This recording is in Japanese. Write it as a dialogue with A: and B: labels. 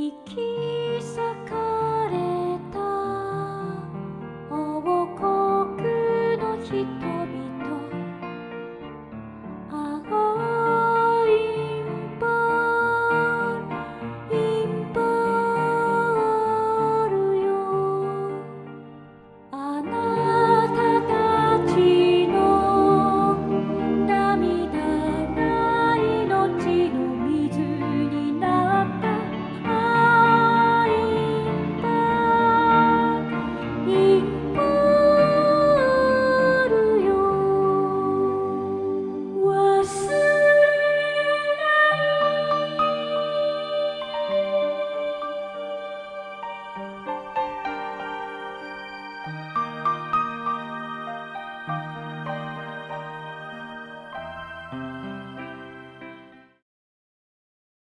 A: 引き裂かれた王国の人